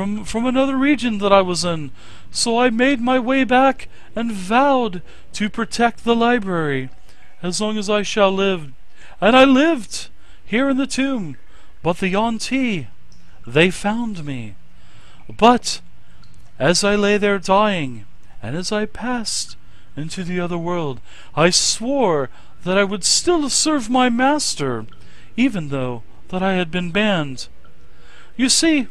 from from another region that I was in. So I made my way back and vowed to protect the library as long as I shall live. And I lived here in the tomb. But the Yuan-ti, they found me. But as I lay there dying, and as I passed into the other world, I swore that I would still serve my master, even though that I had been banned. You see,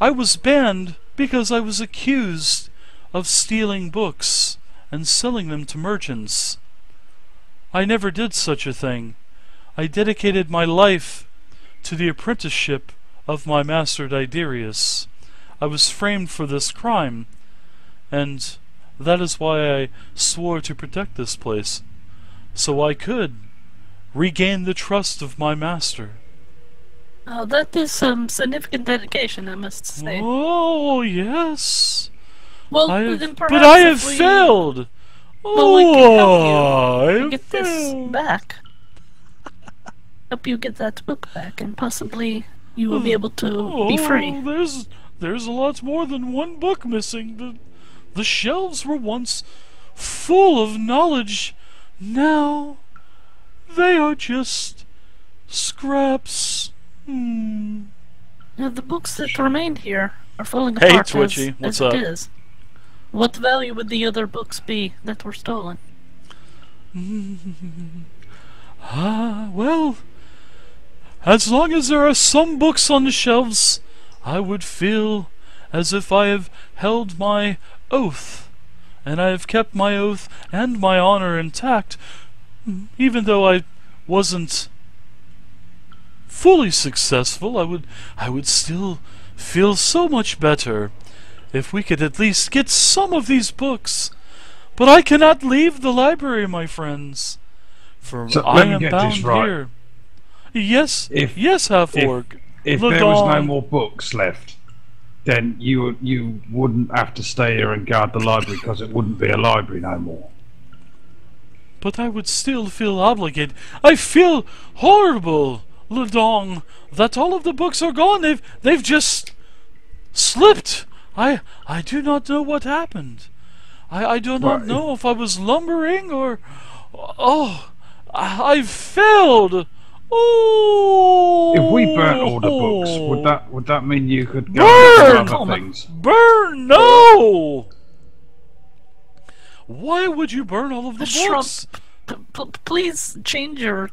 I was banned because I was accused of stealing books and selling them to merchants. I never did such a thing. I dedicated my life to the apprenticeship of my master Diderius. I was framed for this crime, and that is why I swore to protect this place, so I could regain the trust of my master. Oh, that is some significant dedication, I must say. Oh, yes. Well, I then have, perhaps but I have we, failed. Well, we can help Oh, you I have get this back. Help you get that book back, and possibly you will be hmm. able to be oh, free. Oh, there's there's a lot more than one book missing. The the shelves were once full of knowledge. Now they are just scraps. Hmm. Now, the books that remained here are falling Hey, apart Twitchy, as, what's as up? it is. What value would the other books be that were stolen? Ah, well, as long as there are some books on the shelves, I would feel as if I have held my oath, and I have kept my oath and my honor intact, even though I wasn't fully successful. I would, I would still feel so much better if we could at least get some of these books. But I cannot leave the library, my friends. For So, I am bound right. here. Yes, If- yes, half orc. If there was no more books left, then you you wouldn't have to stay here and guard the library because it wouldn't be a library no more. But I would still feel obligated. I feel horrible, Ladong, that all of the books are gone. They've they've just slipped. I I do not know what happened. I I do not Right. know if I was lumbering or oh I, I failed. Oh. If we burnt all the books, would that would that mean you could go Burn! other oh things? burn? No. Why would you burn all of the Shrub, books? p- p- please change your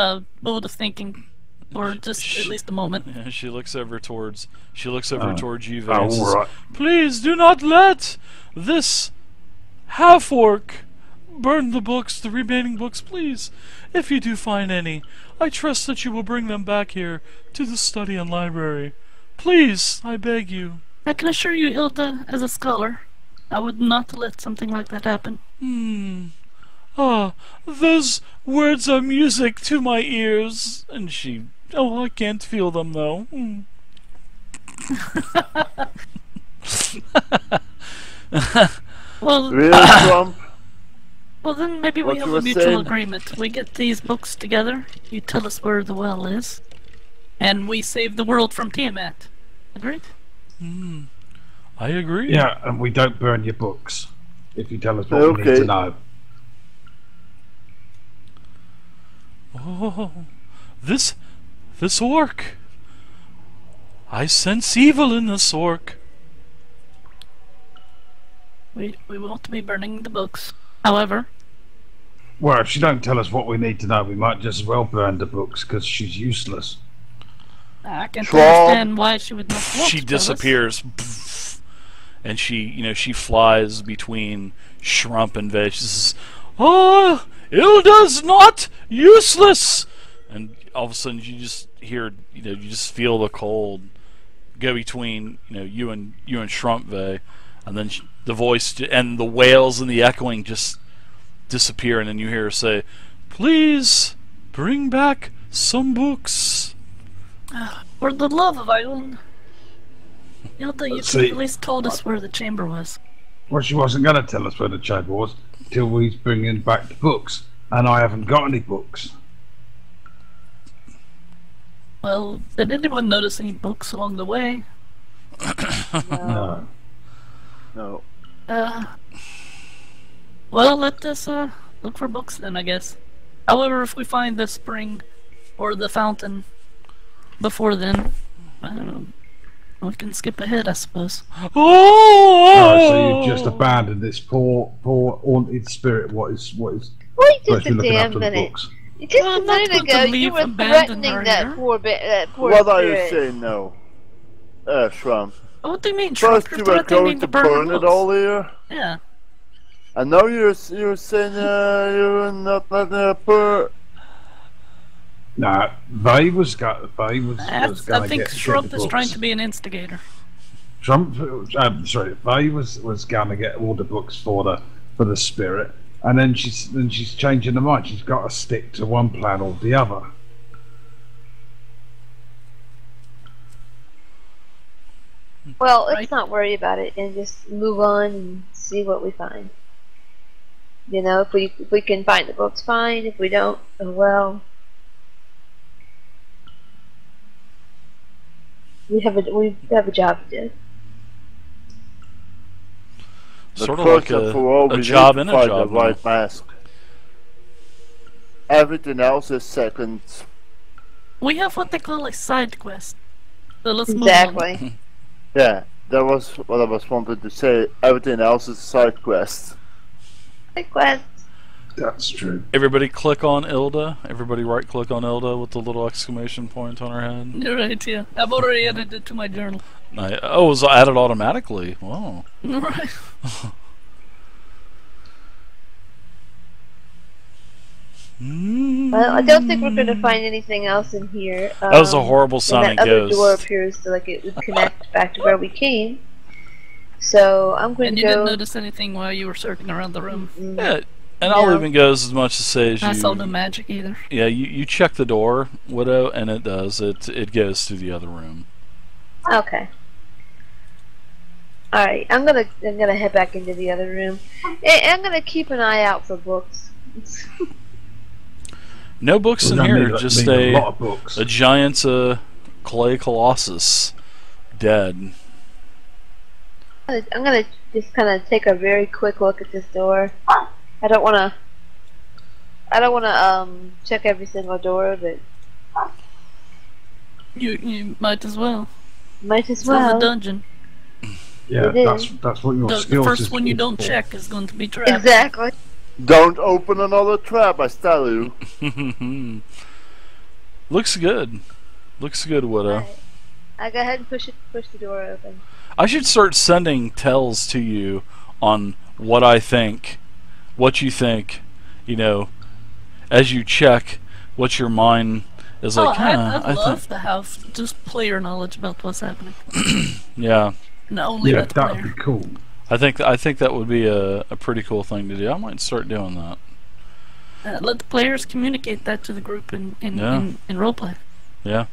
uh, mode of thinking for just at least a moment. Yeah, she looks over towards she looks over Oh. towards you, and says, all right. Please do not let this half orc burn the books, the remaining books, please. If you do find any, I trust that you will bring them back here to the study and library. Please, I beg you. I can assure you, Hilda, as a scholar, I would not let something like that happen. Hmm. Ah, those words are music to my ears. And she. Oh, I can't feel them though. Hmm. Well, Really, Trump? well then maybe What we have a mutual saying? agreement. We get these books together. You tell us where the well is, and we save the world from Tiamat. Agreed? I agree. Yeah, and we don't burn your books if you tell us what we need to know. Oh, this, this orc. I sense evil in this orc. We we won't be burning the books. However, Well, if she don't tell us what we need to know, we might just as well burn the books because she's useless. I can Troll. understand why she would not She to us. disappears, and she, you know, she flies between Shrump and Veg. She says, "Oh, Ilda's not useless," and all of a sudden you just hear, you know, you just feel the cold go between, you know, you and you and Shrump and then sh the voice and the wails and the echoing just disappear, and then you hear her say, "Please bring back some books." For the love of Ireland. Hilda, you Let's could at least told us where the chamber was. Well, she wasn't going to tell us where the chamber was till we bring in back the books, and I haven't got any books. Well, did anyone notice any books along the way? No. No. Uh, well, let us uh look for books then, I guess. However, if we find the spring or the fountain before then, I don't know. We can skip ahead, I suppose. Oh! Oh, so you've just abandoned this poor, poor haunted spirit. What is, what is Wait just a damn the minute. Just Well, a I'm not minute ago, you were threatening her that here. poor, ba- that poor What are you saying now? Uh, Shram. What do you mean, Trump? First You're were going to burn burn it all here, Yeah. and now you're you're saying uh, you're not letting a poor. No, they was got. They was, I, was I think get, Trump get the is trying to be an instigator. Trump, um, sorry, they was was going to get all the books for the for the spirit, and then she's then she's changing her mind. She's got to stick to one plan or the other. Well, let's Right. not worry about it and just move on and see what we find. You know, if we if we can find the books, fine. If we don't, oh well. We have a we have a job to do. But Sort of first like and for all, a, a we job need in a job. the right mask. Everything else is second. We have what they call a side quest. So let's move on. Exactly. Yeah, that was what I was wanted to say. Everything else is side quest. Request. That's true. Everybody click on Ilda. Everybody right click on Ilda with the little exclamation point on her head. You're right, yeah. I've already added it to my journal. I, oh, it was added automatically. Wow. Right. Well, I don't think we're going to find anything else in here. Um, That was a horrible and sounding that other ghost. door appears to like it would connect back to where we came. So I'm going And to you go. didn't notice anything while you were searching around the room. Mm, Yeah, and I'll even go as much to say as I saw no magic either. Yeah, you, you check the door, Widow, and it does. It it goes to the other room. Okay. All right, I'm gonna I'm gonna head back into the other room. And I'm gonna keep an eye out for books. No books We're in here. need, just a a lot of books. a giant uh, clay colossus, dead. I'm gonna, I'm gonna just kind of take a very quick look at this door. I don't wanna. I don't wanna um check every single door, but You you might as well. might as It's well. well. a dungeon. yeah, it is. that's that's what your The, the first is one you don't for. check is going to be trapped. Exactly. Don't open another trap, I tell you. Looks good. Looks good, Widow. Alright. I go ahead and push it, push the door open. I should start sending tells to you on what I think, what you think, you know, as you check what your mind is Oh, like. I'd, huh, I'd I love think, to have just player knowledge about what's happening. yeah, No, only Yeah, that. that would be cool. I think I think that would be a, a pretty cool thing to do. I might start doing that. Uh, let the players communicate that to the group in in, Yeah. in, in roleplay. Yeah.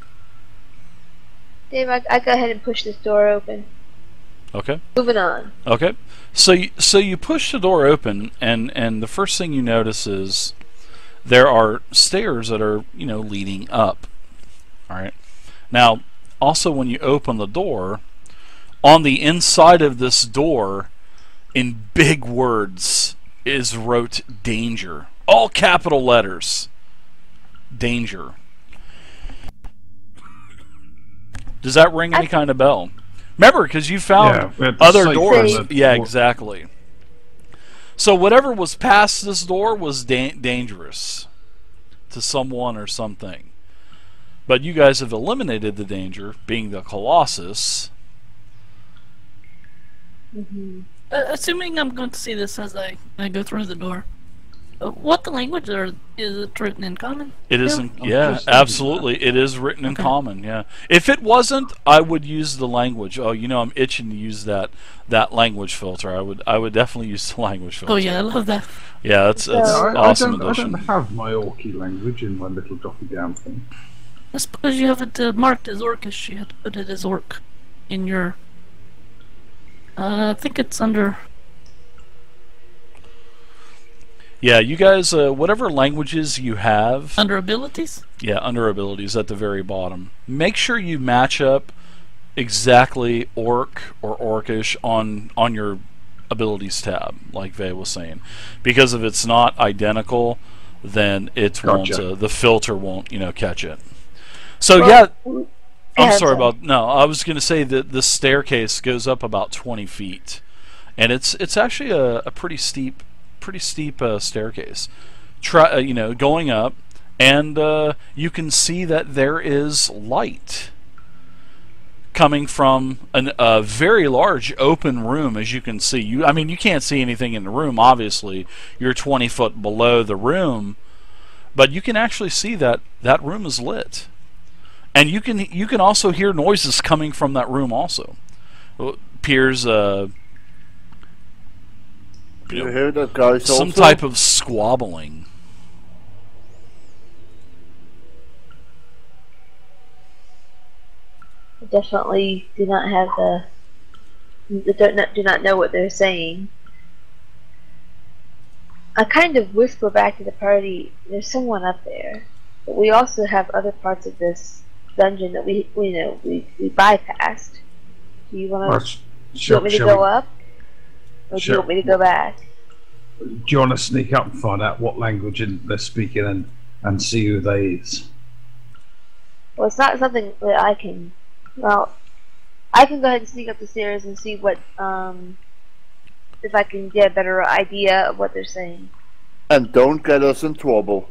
Dave, I, I go ahead and push this door open. Okay. Moving on. Okay. So you, so you push the door open, and and the first thing you notice is there are stairs that are you know leading up. All right. Now, also when you open the door, on the inside of this door, in big words, is wrote "danger," all capital letters. Danger. Does that ring any kind of bell? Remember, because you found Yeah, we had the other doors. Yeah, door. exactly. So whatever was past this door was da- dangerous to someone or something. But you guys have eliminated the danger, being the Colossus. Uh, assuming I'm going to see this as I, I go through the door. Uh, what the language are is it written in common? It Yeah. isn't. I Yeah, absolutely. It is written in Okay. common. Yeah. If it wasn't, I would use the language. Oh, you know, I'm itching to use that that language filter. I would. I would definitely use the language filter. Oh yeah, I love that. Yeah, that's that's So- I, I awesome don't, I don't have my Orky language in my little drop down thing. That's because you haven't uh, marked as Orcish. You had to put it as Orc in your. Uh, I think it's under. Yeah, you guys, uh, whatever languages you have, Under abilities? yeah, under abilities at the very bottom. Make sure you match up exactly orc or orcish on on your abilities tab, like Vay was saying, because if it's not identical, then it won't. Uh, the filter won't, you know, catch it. So Well, yeah, yeah, I'm sorry all. about no. I was going to say that the staircase goes up about 20 feet, and it's it's actually a, a pretty steep, pretty steep uh, staircase. Try uh, you know going up, and uh, you can see that there is light coming from an, a very large open room. As you can see, you I mean you can't see anything in the room. Obviously, you're 20 foot below the room, but you can actually see that that room is lit and you can you can also hear noises coming from that room also. Appears uh, you you know, hear that guy some also? type of squabbling. I definitely do not have the. the don't not, do not know what they're saying. I kind of whisper back to the party. There's someone up there, but we also have other parts of this dungeon that we, we you know we, we bypassed. Do you want Right, uh, to? Do you shall- want me to shall go we- up, or do you want me to go back? Do you want to sneak up and find out what language they're speaking and, and see who they is? Well, it's not something that I can. Well, I can go ahead and sneak up the stairs and see what um if I can get a better idea of what they're saying. And don't get us in trouble.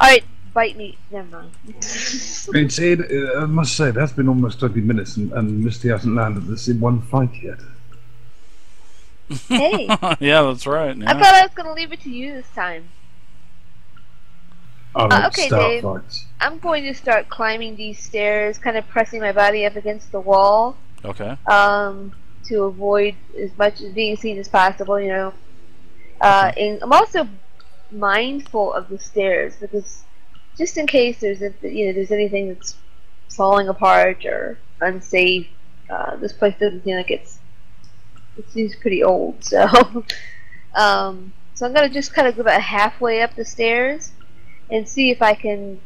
All right, bite me. Never mind. I mean, see, it- I must say, that's been almost 20 minutes and, and Misty hasn't landed this in one fight yet. hey, yeah, that's right. I thought I was gonna leave it to you this time. I Uh, okay, Dave. fights. I'm going to start climbing these stairs, kind of pressing my body up against the wall, Okay. um, to avoid as much as being seen as possible. You know, uh, and I'm also mindful of the stairs because just in case there's a, you know there's anything that's falling apart or unsafe, uh, this place doesn't seem like it's it seems pretty old. So, um, so I'm gonna just kind of go about halfway up the stairs and see if I can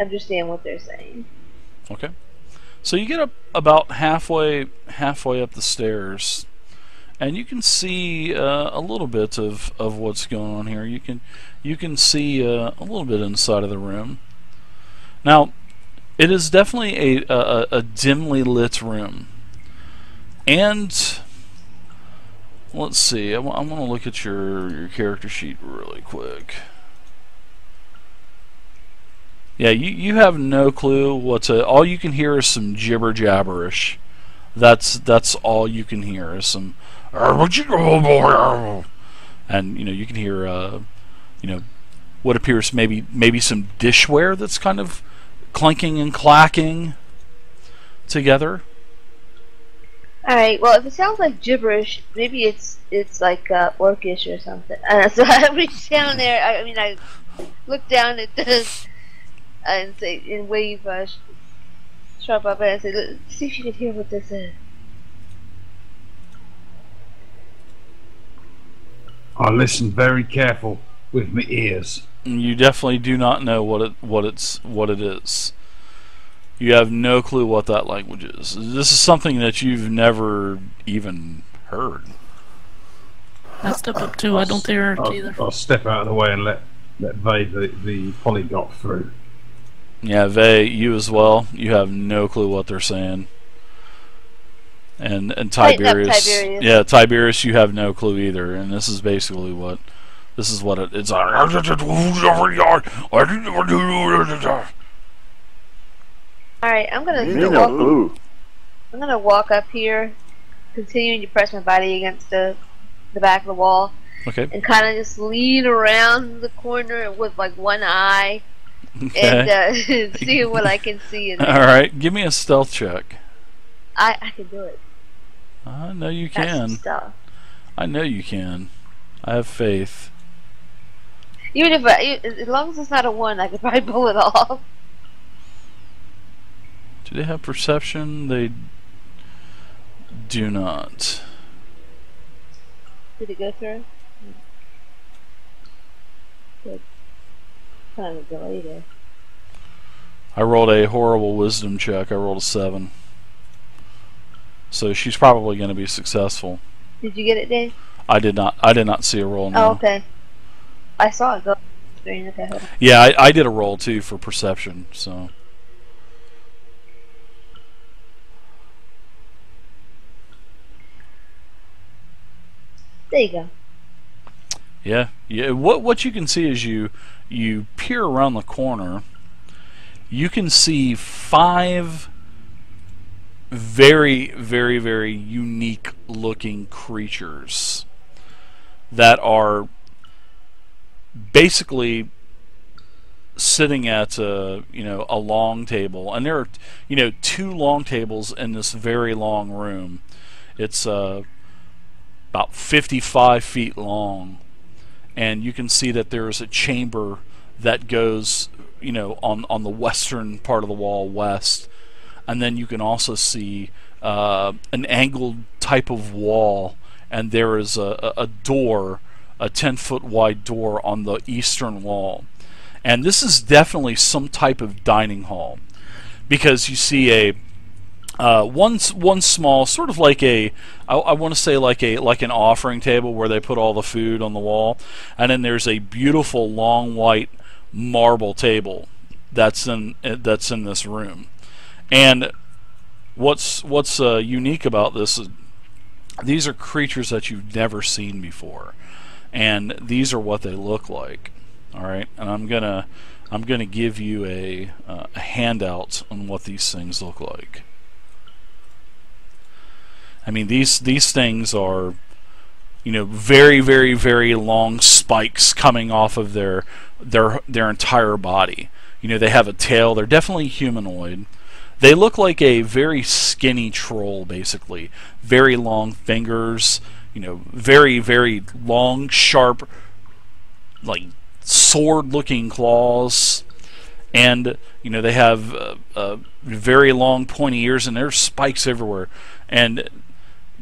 understand what they're saying. Okay. So you get up about halfway halfway up the stairs, and you can see uh, a little bit of, of what's going on here. You can you can see uh, a little bit inside of the room. Now, it is definitely a a, a dimly lit room, and let's see. I want to look at your your character sheet really quick. Yeah, you, you have no clue what to. All you can hear is some gibber jabberish. That's that's all you can hear is some. And you know you can hear uh, you know what appears maybe maybe some dishware that's kind of clanking and clacking together. All right. Well, if it sounds like gibberish, maybe it's it's like uh, orcish or something. Uh, so I reach down there. I, I mean, I look down at this and say and wave uh, sh- sharp up and say, "Look, "See if you can hear what this is." I listen very careful with my ears. You definitely do not know what it what it's what it is. You have no clue what that language is. This is something that you've never even heard. I step up too. I don't hear it I'll, either. I'll step out of the way and let let Vay the, the polyglot through. Yeah, Vay, you as well. You have no clue what they're saying. And and Tighten up, Tiberius, Tiberius. yeah, Tiberius, you have no clue either. And this is basically what this is what it, it's. All right. I'm gonna You walk. know who? I'm gonna walk up here, continuing to press my body against the the back of the wall, Okay. and kind of just lean around the corner with like one eye Okay. and uh, see what I can see. In All Give me a stealth check. I I can do it. I know you That's some can. stuff. I know you can. I have faith. Even if I, as long as it's not a one, I could probably pull it off. Do they have perception? They do not. Did it go through? Good. Kind of a delay there. I rolled a horrible wisdom check. I rolled a seven. So she's probably going to be successful. Did you get it, Dave? I did not. I did not see a roll. Oh, No. okay. I saw it go. Okay. Yeah, I, I did a roll too for perception. So There you go. yeah, yeah. What what you can see is you you peer around the corner. You can see five very very very unique looking creatures that are basically sitting at a you know a long table. And there are you know two long tables in this very long room. It's uh, about 55 feet long. And you can see that there is a chamber that goes you know on on the western part of the wall west. And then you can also see uh, an angled type of wall. And there is a, a a door a 10 foot wide door on the eastern wall. And this is definitely some type of dining hall because you see a uh, one one small sort of like a I, I want to say like a like an offering table where they put all the food on the wall. And then there's a beautiful long white marble table that's in uh, that's in this room. And what's what's uh, unique about this is these are creatures that you've never seen before and these are what they look like. All right? And i'm gonna i'm gonna give you a, uh, a handout on what these things look like. I mean these these things are you know very very very long spikes coming off of their their their entire body. You know they have a tail. They're definitely humanoid. They look like a very skinny troll basically. Very long fingers you know very very long sharp like sword looking claws. And you know they have uh, uh, very long pointy ears and there's spikes everywhere. And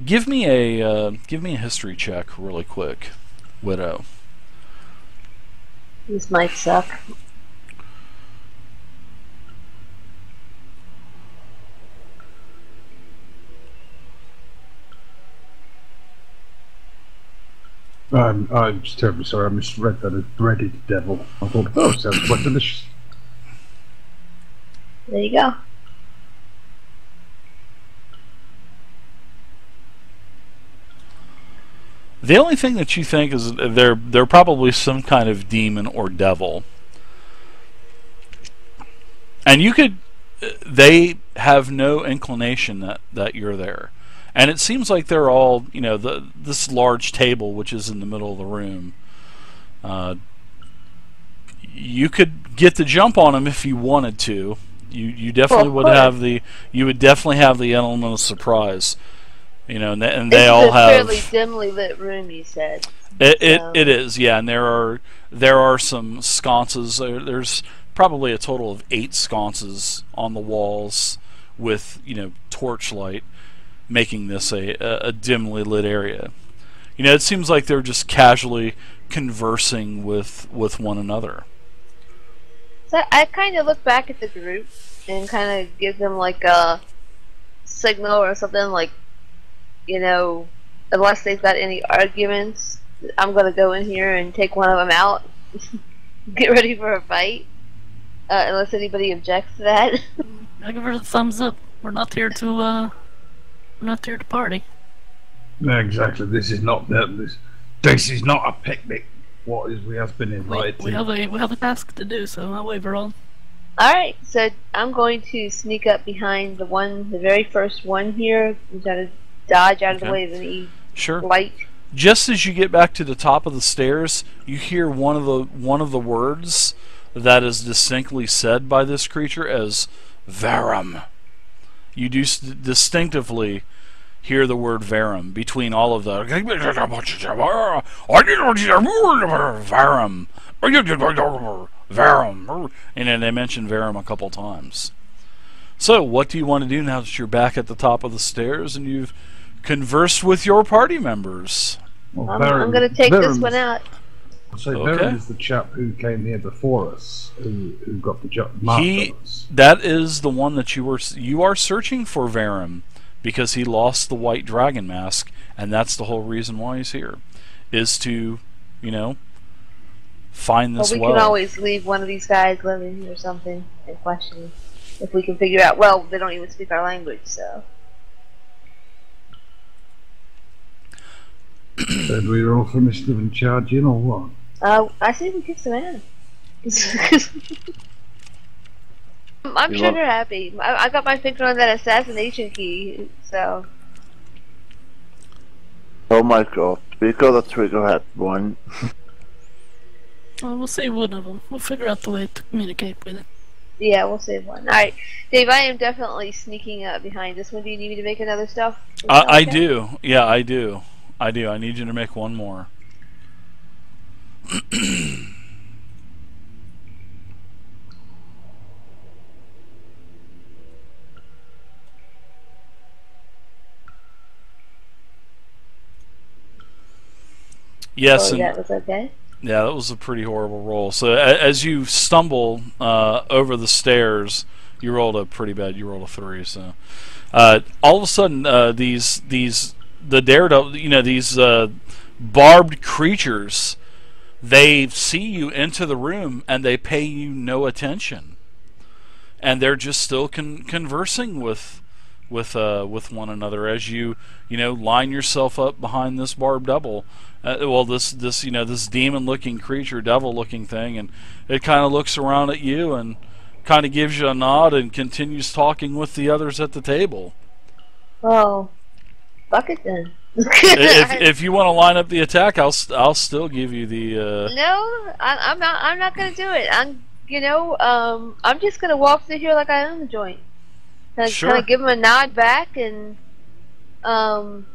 give me a uh, give me a history check really quick widow. This might suck. I'm, I'm just terribly sorry. I misread that as breaded devil. I thought, oh, sounds quite delicious. There you go. The only thing that you think is they're they're probably some kind of demon or devil, and you could. They have no inclination that that you're there, and it seems like they're all you know the this large table which is in the middle of the room. Uh, you could get the jump on them if you wanted to. You you definitely Well, would have the you would definitely have the element of surprise. You know, and they, and they all a have. fairly dimly lit room, you said. It it, Um, it is, yeah, and there are there are some sconces. There, there's probably a total of eight sconces on the walls with you know torchlight, making this a, a, a dimly lit area. You know, it seems like they're just casually conversing with with one another. So I kind of look back at the group and kind of give them like a signal or something like, you know, unless they've got any arguments, I'm gonna go in here and take one of them out. Get ready for a fight. Uh, unless anybody objects to that. I give her a thumbs up. We're not here to uh, we're not there to party. No, exactly. This is not that. This, this is not a picnic. What is we have been We, invited we to? have a we have a task to do, so I'll wave her on. Alright, so I'm going to sneak up behind the one, the very first one here, and try to dodge out of the way of any Sure. light. Just as you get back to the top of the stairs, you hear one of the one of the words that is distinctly said by this creature as Varram. You do s- distinctively hear the word Varram between all of the Varram. Varram. And then they mention Varram a couple times. So, what do you want to do now that you're back at the top of the stairs and you've conversed with your party members? Well, I'm, I'm gonna take this one out. So Okay. Varram is the chap who came here before us, who, who got the job He, that is the one that you were you are searching for Varram because he lost the white dragon mask, and that's the whole reason why he's here, is to, you know, find this. Well, this we well. can always leave one of these guys living here or something and question if we can figure out. Well, they don't even speak our language, so. So do we all finish living charge in or what? Uh, I say we kick some ass. I'm You sure want- they're happy. I, I got my finger on that assassination key, so. Oh my god, we got a triggerhead one. Well, we'll save one of them. We'll figure out the way to communicate with it. Yeah, we'll save one. Alright, Dave, I am definitely sneaking up behind this one. Do you need me to make another stuff? Is that I, I do. Yeah, I do. I do. I need you to make one more. Yes, Oh, and that was okay. yeah, that was a pretty horrible roll. So a, as you stumble uh, over the stairs, you rolled a pretty bad. You rolled a three. So uh, all of a sudden, uh, these these the daredevil, you know, these uh, barbed creatures, they see you into the room and they pay you no attention, and they're just still con- conversing with with uh, with one another as you you know line yourself up behind this barbed devil. Uh, well, this this you know this demon-looking creature, devil-looking thing, and it kind of looks around at you and kind of gives you a nod and continues talking with the others at the table. well fuck it then. If if you want to line up the attack, I'll I'll still give you the. Uh, No, I, I'm not. I'm not gonna do it. I'm, you know, um, I'm just gonna walk through here like I own the joint. Kind of, give him a nod back, and um,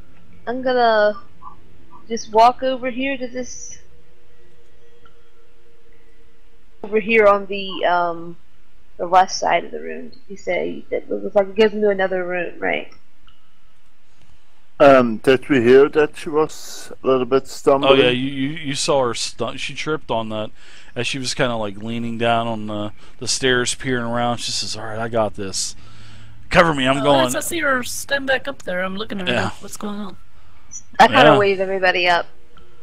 I'm gonna just walk over here to this. Over here on the um, the left side of the room. Did you say that looks like it gives into another room, right? Um, did we hear that she was a little bit stumbling? oh yeah, you, you you saw her stunt. She tripped on that as she was kind of like leaning down on the the stairs, peering around. She says, "All right, I got this. Cover me. I'm Oh, going." As I see her stand back up there, I'm looking at her. Yeah. What's going on? I kind of Yeah. wave everybody up,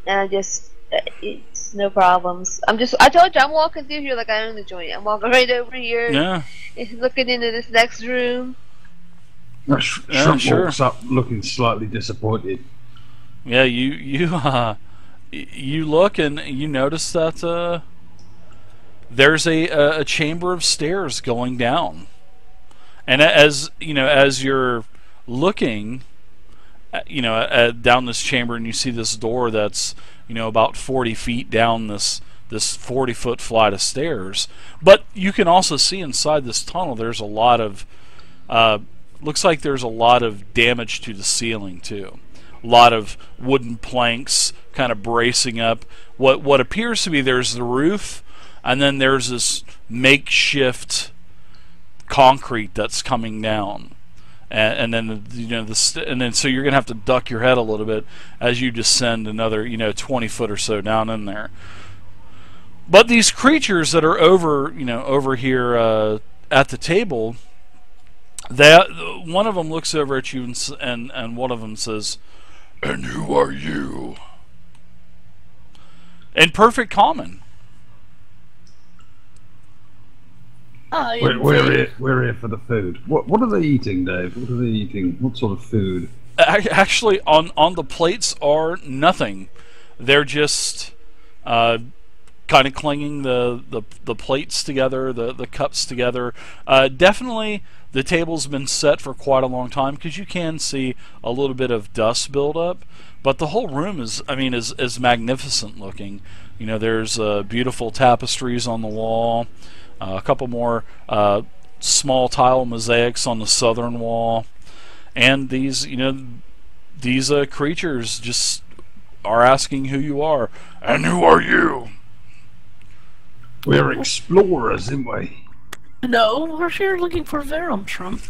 and I just, uh, it's no problems. I'm just, I told you, I'm walking through here like I own the joint. I'm walking right over here, Yeah, looking into this next room. Sh- Yeah, sure. walks up looking slightly disappointed. yeah. You you uh, you look and you notice that uh, there's a, a a chamber of stairs going down, and as you know, as you're looking, uh, you know, uh, down this chamber, and you see this door that's you know about 40 feet down this this 40 foot flight of stairs. But you can also see inside this tunnel. There's a lot of uh, looks like there's a lot of damage to the ceiling too. A lot of wooden planks kind of bracing up. What what appears to be there's the roof, and then there's this makeshift concrete that's coming down and, and then you know the and then so you're gonna have to duck your head a little bit as you descend another you know 20 foot or so down in there. But these creatures that are over you know over here uh, at the table, that one of them looks over at you and and and one of them says, "And who are you?" In perfect common. I We're, we're, here, we're here for the food. What What are they eating, Dave? What are they eating? What sort of food? Actually, on on the plates are nothing. They're just uh, kind of clinging the, the the plates together, the the cups together. Uh, definitely, the table's been set for quite a long time because you can see a little bit of dust buildup. But the whole room is, I mean, is is magnificent looking. You know, there's uh, beautiful tapestries on the wall, uh, a couple more uh, small tile mosaics on the southern wall and these you know these uh, creatures just are asking who you are and who are you We're explorers, aren't we? No, we're here looking for Varram Trump.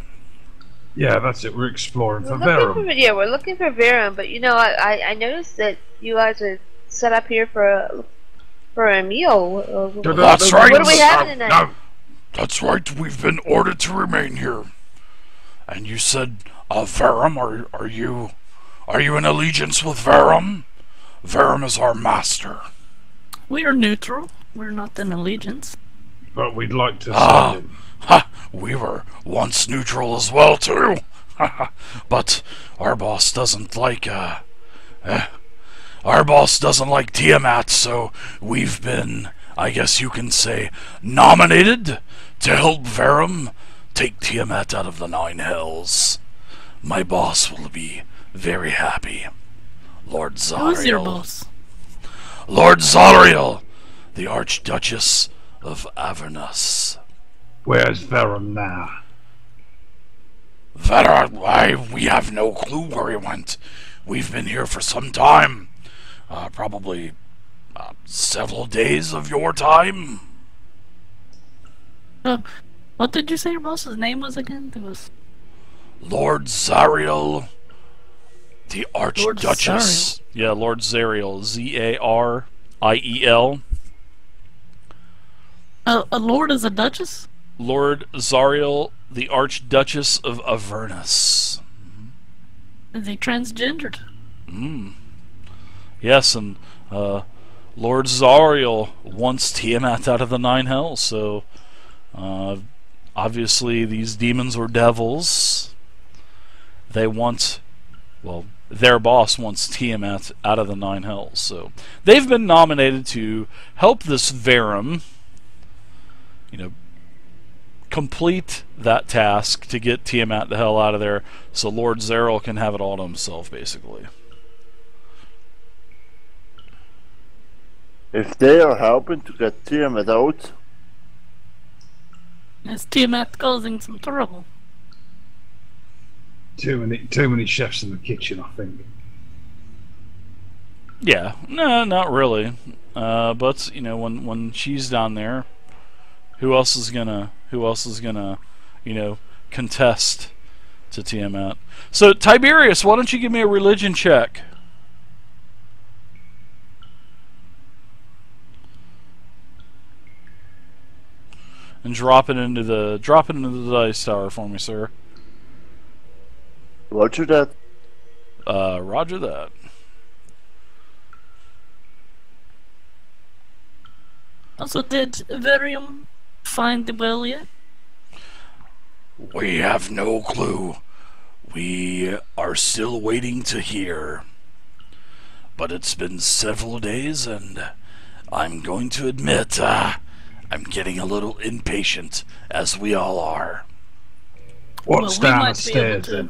Yeah, that's it. We're exploring We're for looking for, Varram. yeah, we're looking for Varram, but you know, I, I, I noticed that you guys are set up here for a, for a meal. Uh, No, no, That's no, right. What do we have no, tonight? No, That's right, we've been ordered to remain here. And you said, uh, Varram, are, are you, are you in allegiance with Varram? Varram is our master. We are neutral. We're not in allegiance. but we'd like to Ah. send him. Ha! We were once neutral as well, too. but our boss doesn't like, uh, eh, our boss doesn't like Tiamat, so we've been, I guess you can say, nominated to help Varram take Tiamat out of the Nine Hells. My boss will be very happy. Lord Zariel. Who's your boss? Lord Zariel, the Archduchess of Avernus. Where's Varram now? That are why we have no clue where he went. We've been here for some time. Uh, probably uh, several days of your time. Uh, what did you say your boss's name was again? It was Lord Zariel, the Lord Archduchess. Yeah, Lord Zariel. Z A R I E L. uh, a lord is a duchess. Lord Zariel, the Archduchess of Avernus. Is he transgendered? Mm. Yes, and uh, Lord Zariel wants Tiamat out of the Nine Hells, so uh, obviously these demons or devils, they want, well, their boss wants Tiamat out of the Nine Hells, so they've been nominated to help this Varram, you know, complete that task to get Tiamat the hell out of there, so Lord Zariel can have it all to himself, basically. If they are helping to get Tiamat out, Is Tiamat causing some trouble? Too many, too many chefs in the kitchen, I think. Yeah, no, not really. Uh, but you know, when when she's down there, who else is gonna who else is gonna, you know, contest to Tiamat? So Tiberius, why don't you give me a religion check? And drop it into the drop it into the dice tower for me, sir. Roger that. Uh, Roger that. Also, did Verium find the well yet? We have no clue. We are still waiting to hear. But it's been several days, and I'm going to admit, uh, I'm getting a little impatient, as we all are. What's Well, we down might the be able stairs to- then?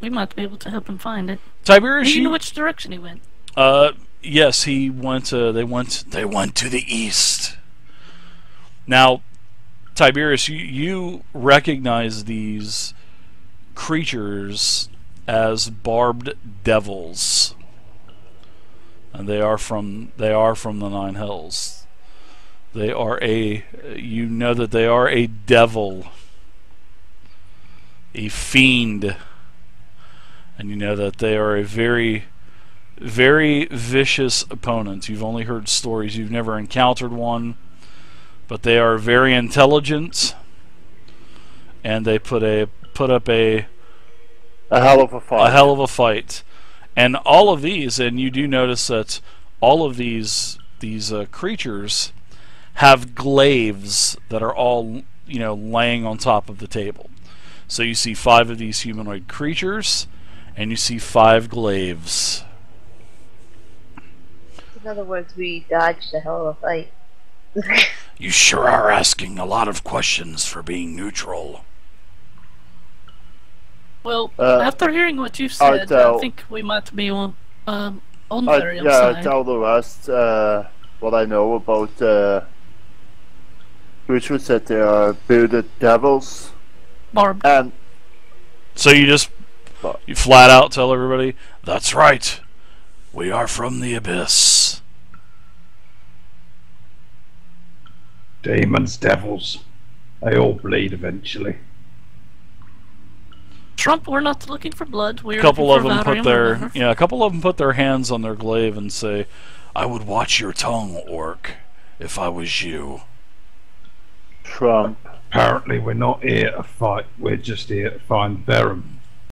We might be able to help him find it. Tiberius, Do you know which direction he went? uh, yes, he went. Uh, they went. They went to the east. Now, Tiberius, you, you recognize these creatures as barbed devils, and they are from they are from the Nine Hells. They are a you know that they are a devil, a fiend, and you know that they are a very very vicious opponent. You've only heard stories, you've never encountered one, but they are very intelligent and they put a put up a A hell of a fight. a hell of a fight. And all of these, and you do notice that all of these these uh, creatures have glaives that are all you know laying on top of the table. So you see five of these humanoid creatures, and you see five glaives. In other words, we dodged a hell of a fight. You sure are asking a lot of questions for being neutral. Well, Uh, after hearing what you said, I tell- think we might be on um, on I, Verium's yeah, I side. tell the rest uh, what I know about uh, creatures that they are bearded devils Barb, and So you just you flat out tell everybody, that's right. We are from the abyss. Demons, devils. They all bleed eventually. Trump, we're not looking for blood. We're A couple of them put their remember? yeah, a couple of them put their hands on their glaive and say, "I would watch your tongue, orc. if I was you. Trump. Apparently, we're not here to fight. We're just here to find Varram.